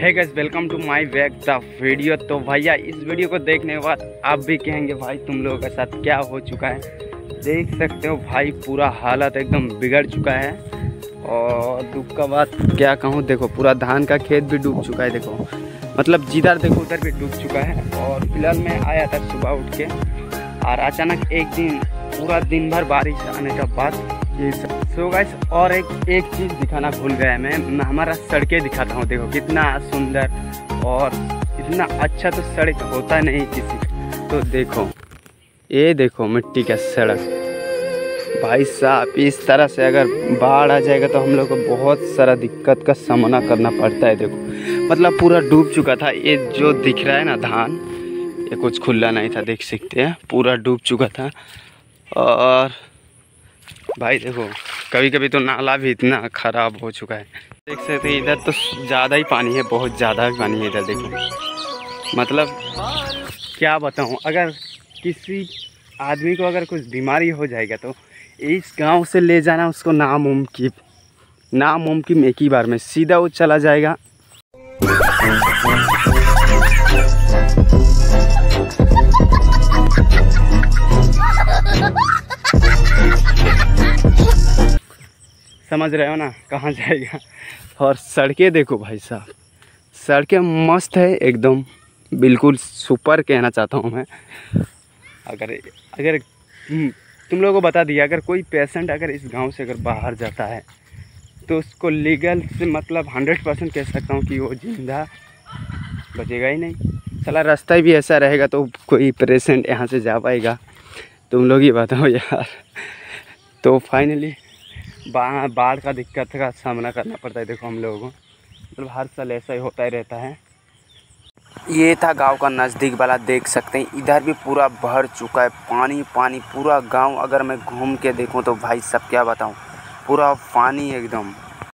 Hi guys welcome to my back the video तो भैया, इस वीडियो को देखने के बाद आप भी कहेंगे, भाई, तुम लोगों के साथ क्या हो चुका है? देख सकते हो, भाई, पूरा हालत एकदम बिगड़ चुका है। और दुख का बात क्या कहूँ, देखो, पूरा धान का खेत भी डूब चुका है, देखो। मतलब जिधर, देखो, उधर भी डूब चुका है। और फ़िलहाल मैं आया था सुबह उठ के। और अचानक एक दिन, पूरा दिन भर बारिश आने का बाद ये सो गाइस और एक एक चीज़ दिखाना भूल गया मैं। मैं हमारा सड़कें दिखाता हूँ। देखो, कितना सुंदर और इतना अच्छा तो सड़क होता नहीं किसी तो देखो, ये देखो मिट्टी का सड़क। भाई साहब, इस तरह से अगर बाढ़ आ जाएगा तो हम लोग को बहुत सारा दिक्कत का सामना करना पड़ता है। देखो मतलब पूरा डूब चुका था। ये जो दिख रहा है ना धान, ये कुछ खुला नहीं था, देख सकते हैं। पूरा डूब चुका था। और भाई देखो कभी कभी तो नाला भी इतना ख़राब हो चुका है। देख सकते इधर तो ज़्यादा ही पानी है, बहुत ज़्यादा ही पानी है इधर, देखो। मतलब क्या बताऊँ, अगर किसी आदमी को अगर कुछ बीमारी हो जाएगा तो इस गाँव से ले जाना उसको नामुमकिन। नामुमकिन एक ही बार में, सीधा वो चला जाएगा। समझ रहे हो ना कहाँ जाएगा। और सड़कें देखो भाई साहब सड़कें मस्त है एकदम बिल्कुल सुपर कहना चाहता हूँ मैं। अगर अगर हम्म, तुम लोगों को बता दिया अगर कोई पेशेंट अगर इस गाँव से अगर बाहर जाता है तो उसको लीगल से मतलब हंड्रेड परसेंट कह सकता हूँ कि वो ज़िंदा बचेगा ही नहीं। साला रास्ता भी ऐसा रहेगा तो कोई पेशेंट यहाँ से जा पाएगा। तुम लोग ही बताओ यार। तो फाइनली बाढ़ का दिक्कत का सामना करना पड़ता है, देखो हम लोगों को। मतलब हर साल ऐसा ही होता ही रहता है। ये था गाँव का नज़दीक वाला, देख सकते हैं, इधर भी पूरा भर चुका है, पानी पानी, पूरा गाँव। अगर मैं घूम के देखूँ तो भाई सब क्या बताऊँ, पूरा पानी एकदम।